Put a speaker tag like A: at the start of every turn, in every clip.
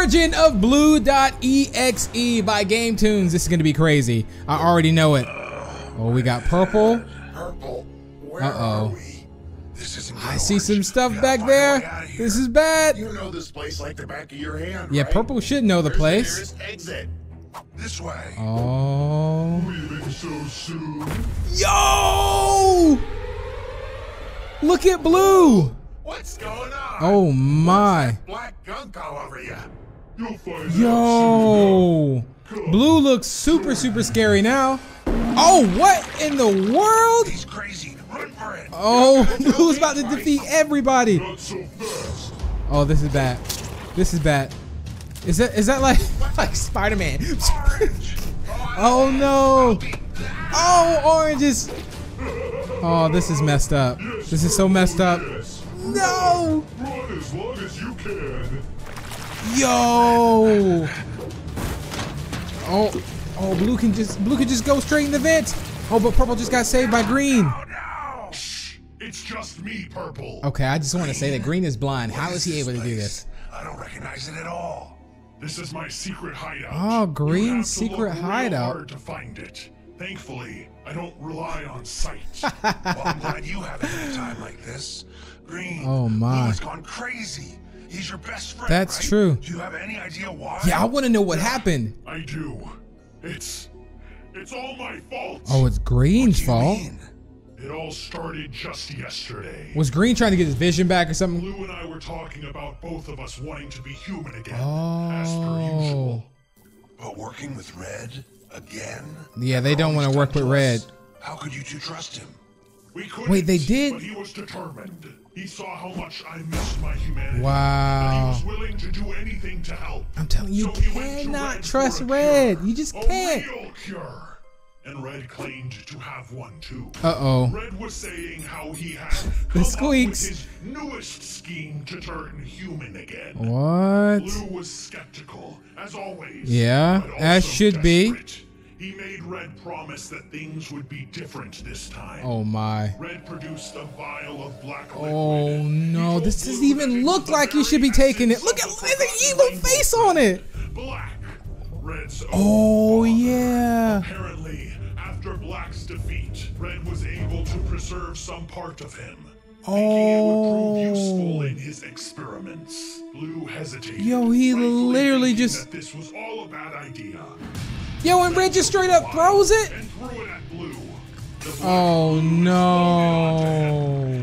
A: Origin of Blue.exe by GameToons. This is gonna be crazy. I already know it. Oh, we got purple.
B: Purple, where
A: Uh-oh.
B: are we? This isn't
A: I see some stuff back
B: find our way
A: there.
B: out of here.
A: This is bad.
B: You know this place like the back of your hand,
A: Yeah,
B: right?
A: purple should know the
B: Where's
A: place.
B: exit? This way.
A: Oh.
B: So soon.
A: Yo! Look at blue.
B: What's going on?
A: Oh my.
B: Black gunk all over you.
A: Yo! Blue looks super, super scary now. Oh, what in the world?
B: He's crazy. Run for it.
A: Oh, Blue's about to defeat everybody.
C: Not so fast.
A: Oh, this is bad. This is bad. Is that is that like like Spider-Man? Oh no! Oh, oranges! Oh, this is messed up. This is so messed up. No! Yo! Oh, oh, blue can just blue can just go straight in the vent. Oh, but purple just got saved by green.
B: Oh no.
C: Shh. It's just me, Purple.
A: Okay, I just want to say that green is blind. How is
B: What
A: is he able to do this?
B: I don't recognize it at all.
C: This is my secret hideout.
A: Oh, green secret hideout.
C: hard to find it. Thankfully, I don't rely on sight.
B: Well, I'm glad you have a time like this. Green.
A: Oh, my.
B: Blue has gone crazy. He's your best friend.
A: That's
B: right?
A: true.
B: Do you have any idea why?
A: Yeah, I want to know what happened.
C: I do. It's it's all my fault.
A: Oh, it's green's
B: What do you
A: fault.
B: mean?
C: It all started just yesterday.
A: Was green trying to get his vision back or something?
C: Blue and I were talking about both of us wanting to be human again, as per oh. usual.
A: Oh.
B: But working with Red again?
A: Yeah, they don't want to work with Red.
B: How could you two trust him?
A: Wait, they did?
C: But he was determined. He saw how much I missed my humanity.
A: Wow.
C: he was willing to do anything to help.
A: I'm telling you,
C: So
A: you
C: he went to
A: cannot
C: Red
A: trust Red.
C: cure.
A: You just
C: a
A: can't.
C: real cure. And Red claimed to have one too.
A: Uh oh.
C: Red was saying how he had
A: The squeaks.
C: his newest scheme to turn human again.
A: What?
C: Blue was skeptical, as always.
A: Yeah, as should be.
C: He made Red promise that things would be different this time.
A: Oh my.
C: Red produced a vial of black liquid.
A: Oh no, this doesn't even look like you should be taking it. Look at there's
C: the
A: an evil face on it.
C: Black. Red's own
A: Oh yeah.
C: Apparently, after Black's defeat, Red was able to preserve some part of him. Thinking it would prove useful
A: Oh.
C: in his experiments. Blue hesitated.
A: Yo, he literally just-
C: That this was all a bad idea.
A: Yo, and Red just straight up throws it.
C: And threw it at Blue. The black
A: Oh no.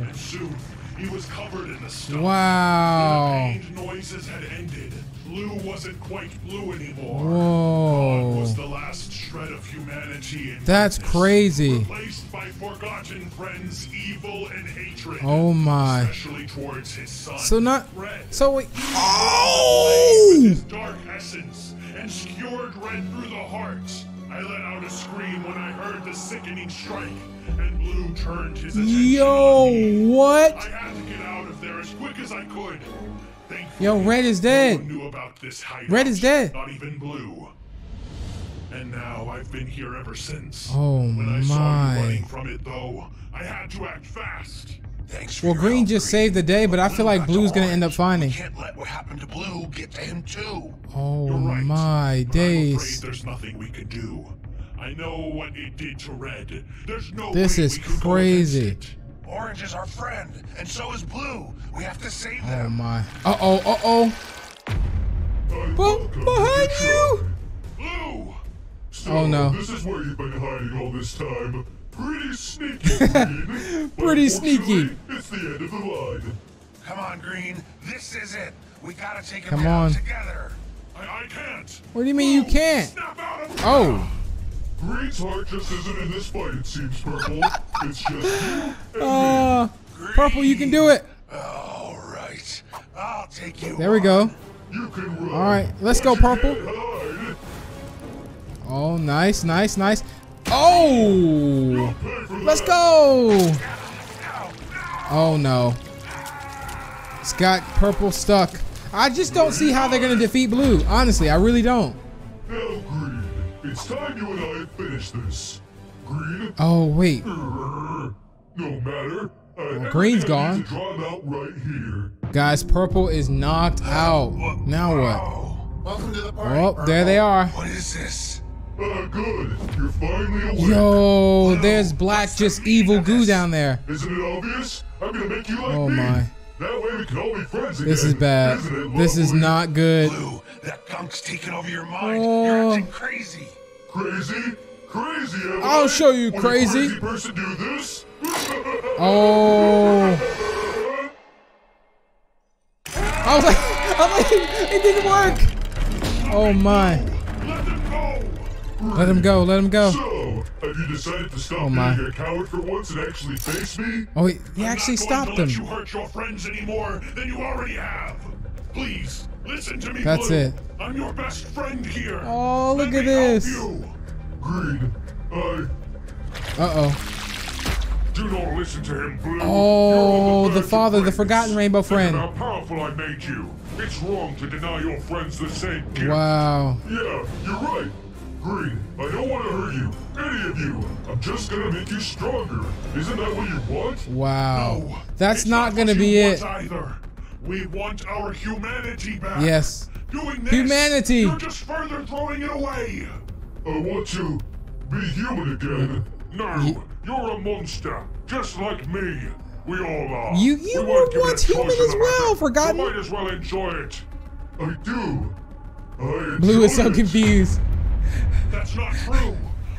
C: And soon, he was covered in the stuff.
A: Wow.
C: The pained noises had ended. Blue wasn't quite blue anymore.
A: Whoa.
C: Gone was the last shred of humanity in
A: That's
C: darkness,
A: crazy.
C: Replaced by forgotten friends, evil and hatred.
A: Oh my.
C: Especially towards his son.
A: So not.
C: Red.
A: So wait. Oh.
C: His dark essence and skewered red through the heart. I let out a scream when I heard the sickening strike, and Blue turned his attention
A: Yo, what?
C: I had to get out of there as quick as I could. Thankfully,
A: Yo, Red is dead.
C: one knew about this hideout.
A: Red is dead.
C: Not even Blue. And now I've been here ever since.
A: Oh,
C: when I saw
A: my.
C: you running from it, though, I had to act fast.
A: Well, Green just
B: Green.
A: saved the day, but I feel like Blue's gonna end up finding.
B: We can't let what happened to Blue get to him too.
A: Oh
C: right.
A: my
C: but
A: days.
C: there's nothing we can do. I know what it did to Red. There's no
A: This is
C: we could go
A: crazy.
B: Orange is our friend, and so is Blue. We have to save
A: Oh
B: them.
A: my. Uh oh. Uh oh.
C: Welcome
A: behind you.
C: Blue! So,
A: Oh, no.
C: This is where you've been hiding all this time. Pretty sneaky. But
A: Pretty sneaky.
C: Unfortunately, It's the end of the line.
B: Come on, Green. This is it. We gotta take him
A: Come
B: down
A: on.
C: I,
B: together.
C: I can't.
A: What do you mean you can't?
C: Snap out of
A: Oh.
C: Green's heart just isn't in this fight, it seems, Purple. it's just you and
A: Uh. Purple, you can do it.
B: All right. I'll take you.
A: There we go.
C: You can run.
A: All right, let's go, Purple. Oh, nice, nice, nice. Oh. Let's
C: that.
A: go. Oh no. It's got purple stuck. I just don't see how they're gonna defeat blue. Honestly, I really don't.
C: Now, Green, it's time you and I finish this. Green,
A: Oh wait.
C: no matter. I
A: Green's
C: I
A: gone.
C: To draw out right here.
A: Guys, purple is knocked out. Now what?
B: Oh, Welcome to the party.
A: Oh, there they are.
B: What is this?
D: Good. You're finally awake.
A: Yo, there's black, just evil goo down there.
D: Isn't it obvious? I'm gonna make you like
A: Oh
D: me.
A: my.
D: That way we can all be friends again.
A: This is bad. This is not good.
B: Blue, that gunk's taking over your mind.
A: Oh.
B: You're acting crazy.
D: crazy. Crazy. am
A: I'll show you
D: Would
A: crazy.
D: Crazy person do this?
A: Oh. I was like, I was like, it didn't work. Oh my.
D: Let them go.
A: Let him go, let him go.
D: So, have you decided to stop
A: Oh, my.
D: being a coward for once and actually face me?
A: Oh, he, he actually stopped him.
D: you hurt your friends any more than you already have. Please, listen to me,
A: That's
D: Blue.
A: it.
D: I'm your best friend here.
A: Oh,
D: Let
A: look at this.
D: Green, I
A: Uh-oh.
D: do not listen to him, Blue.
A: Oh,
D: You're
A: the father, the forgotten rainbow
D: Think
A: friend.
D: how powerful I made you. It's wrong to deny your friends the same gift.
A: Wow.
D: Yeah, you're right. Green, I don't want to hurt you. Any of you. I'm just gonna make you stronger. Isn't that what you want?
A: Wow.
D: No,
A: That's
D: it's
A: not gonna be it.
D: Either. We want our humanity back.
A: Yes.
D: Doing this,
A: Humanity.
D: You're just further throwing it away. I want to be human again. No, you're a monster, just like me. We all are.
A: You- you
D: we
A: were
D: weren't given a
A: once human as well, Forgotten.
D: So might as well enjoy it. I do. I
A: Blue is so
D: it.
A: confused.
D: That's not true.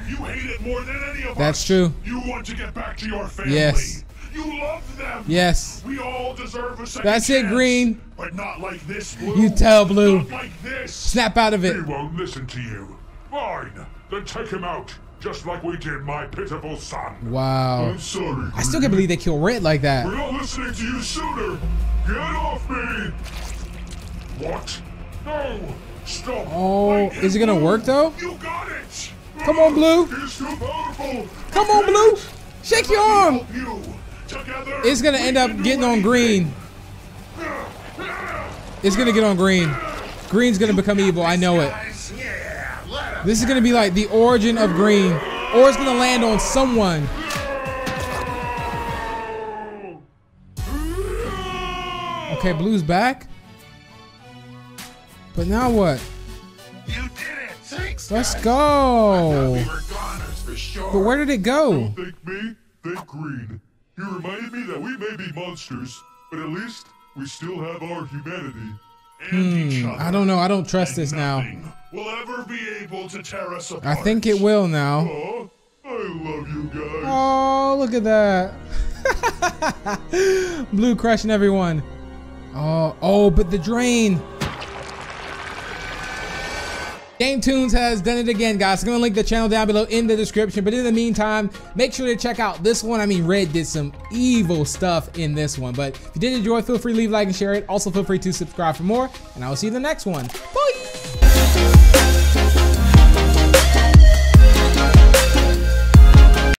D: You hate it more than any of us.
A: That's true.
D: You want to get back to your family.
A: Yes.
D: You love them.
A: Yes.
D: We all deserve a second
A: That's it. Green.
D: But not like this, Blue.
A: You tell Blue.
D: Not like this.
A: Snap out of
D: He
A: it.
D: won't listen to you. Fine. Then take him out, just like we did my pitiful son.
A: Wow.
D: I'm sorry.
A: I still can't believe they killed Red like that.
D: We're not listening to you sooner. Get off me. What? No.
A: Oh, is it gonna work, though?
D: You got it.
A: Come on, Blue.
D: He's too powerful.
A: Come on, Blue. Shake your arm.
D: Help you. Together,
A: It's gonna end up getting on green. It's gonna get on green. Green's gonna become evil. I know it.
B: Guys, yeah, let him.
A: This is gonna be like the origin of green. Or it's gonna land on someone. Okay, Blue's back. But now what?
B: You did it. Thanks,
A: Let's
B: guys.
A: go.
B: We sure.
A: But where did it go?
D: Thank me. Thank Green. He reminded me that we may be monsters, but at least we still have our humanity. And each other.
A: Hmm, I don't know. I don't trust this now.
D: Will ever be able to tear us
A: I think it will now.
D: Aw, I love you guys.
A: Oh, look at that. Blue crushing everyone. Oh, oh, but the drain. GameToons has done it again, guys. I'm gonna link the channel down below in the description. But in the meantime, make sure to check out this one. I mean, Red did some evil stuff in this one. But if you did enjoy, feel free to leave a like and share it. Also, feel free to subscribe for more. And I will see you in the next one. Bye.